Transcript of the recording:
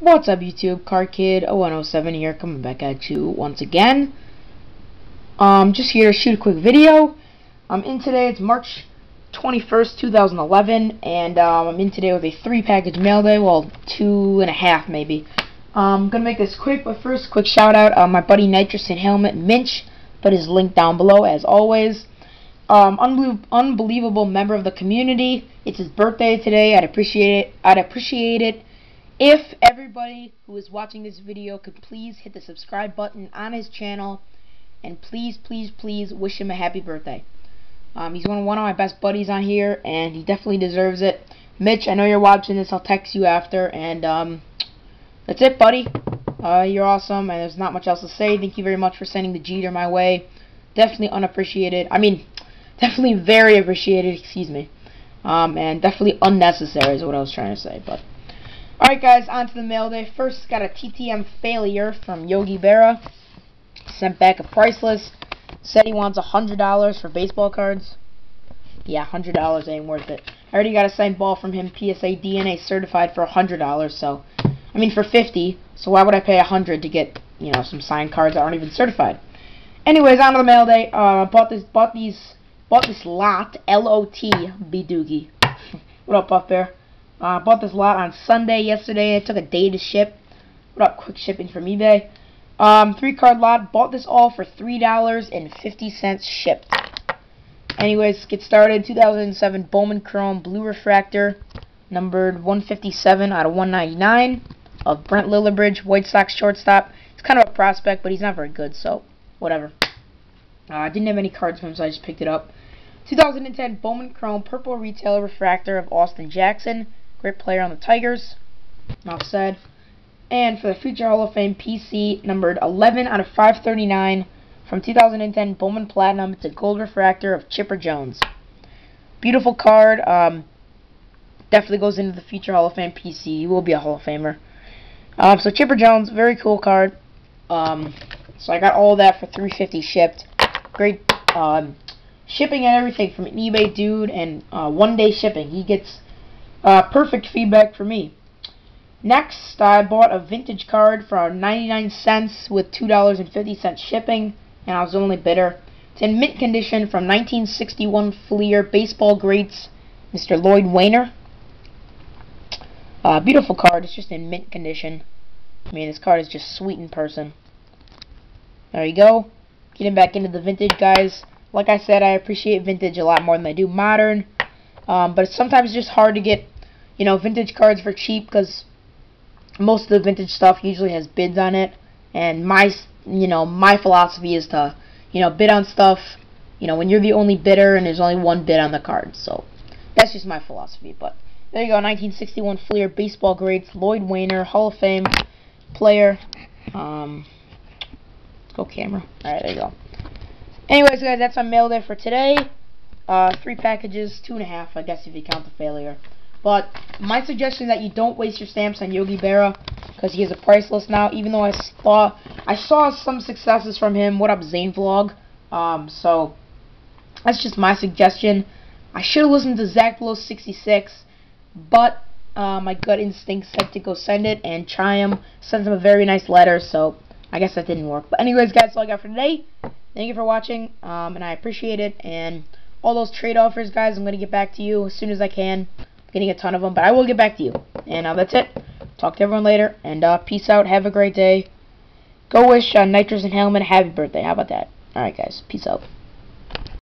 What's up YouTube? Cardkid 0107 here coming back at you once again. Um just here to shoot a quick video. I'm in today, it's March 21st, 2011, and um, I'm in today with a three package mail day, well two and a half maybe. I'm um, gonna make this quick, but first quick shout out uh, my buddy Nitrous Inhalement Minch, put his link down below as always. Um, unbelievable member of the community. It's his birthday today. I'd appreciate it. I'd appreciate it if everybody who is watching this video could please hit the subscribe button on his channel and please, please, please wish him a happy birthday. Um, he's one of, one of my best buddies on here and he definitely deserves it. Mitch, I know you're watching this. I'll text you after and um, that's it, buddy. Uh, you're awesome and there's not much else to say. Thank you very much for sending the Jeter my way. Definitely unappreciated. I mean, definitely very appreciated, excuse me. Um, and definitely unnecessary is what I was trying to say, but... Alright guys, on to the mail day. First got a TTM failure from Yogi Berra. Sent back a price list. Said he wants $100 for baseball cards. Yeah, $100 ain't worth it. I already got a signed ball from him, PSA DNA certified for $100, so... I mean, for 50 so why would I pay a 100 to get, you know, some signed cards that aren't even certified? Anyways, on to the mail day. Uh, bought this, bought these, bought this lot, L-O-T, B Doogie. what up, Puff Bear? I uh, bought this lot on Sunday yesterday. It took a day to ship. What up, quick shipping from eBay? Um, three card lot. Bought this all for $3.50 shipped. Anyways, get started. 2007 Bowman Chrome Blue Refractor, numbered 157 out of 199 of Brent Lillibridge, White Sox shortstop. He's kind of a prospect, but he's not very good, so whatever. Uh, I uh, didn't have any cards from him, so I just picked it up. 2010 Bowman Chrome Purple Retail Refractor of Austin Jackson. Great player on the Tigers. Enough said. And for the Future Hall of Fame PC, numbered 11 out of 539 from 2010 Bowman Platinum. It's a gold refractor of Chipper Jones. Beautiful card. Um, definitely goes into the Future Hall of Fame PC. He will be a Hall of Famer. Um, so Chipper Jones, very cool card. Um, so I got all that for 350 shipped. Great um, shipping and everything from eBay dude and uh, one day shipping. He gets uh, perfect feedback for me. Next, I bought a vintage card for 99 cents with $2.50 shipping, and I was only bidder. It's in mint condition from 1961 Fleer Baseball Greats, Mr. Lloyd Waner. Uh, beautiful card. It's just in mint condition. I mean, this card is just sweet in person. There you go. Getting back into the vintage, guys. Like I said, I appreciate vintage a lot more than I do modern. Um, but it's sometimes just hard to get you know, vintage cards for cheap because most of the vintage stuff usually has bids on it. And my, you know, my philosophy is to, you know, bid on stuff, you know, when you're the only bidder and there's only one bid on the card. So that's just my philosophy. But there you go, 1961 Fleer Baseball Greats, Lloyd Waner, Hall of Fame player. Um, let's go camera. Alright, there you go. Anyways, guys, that's my mail there for today. Uh, three packages, two and a half, I guess, if you count the failure. But my suggestion that you don't waste your stamps on Yogi Berra because he is a priceless now. Even though I saw I saw some successes from him. What up, Zane Vlog? Um, so that's just my suggestion. I should have listened to Zach Below 66, but uh, my gut instinct said to go send it, and Triumph sent him a very nice letter. So I guess that didn't work. But anyways, guys, that's all I got for today. Thank you for watching, um, and I appreciate it. And all those trade offers, guys, I'm gonna get back to you as soon as I can getting a ton of them, but I will get back to you. And uh, that's it. Talk to everyone later, and uh, peace out. Have a great day. Go wish uh, Nitrous Inhalement a happy birthday. How about that? Alright, guys. Peace out.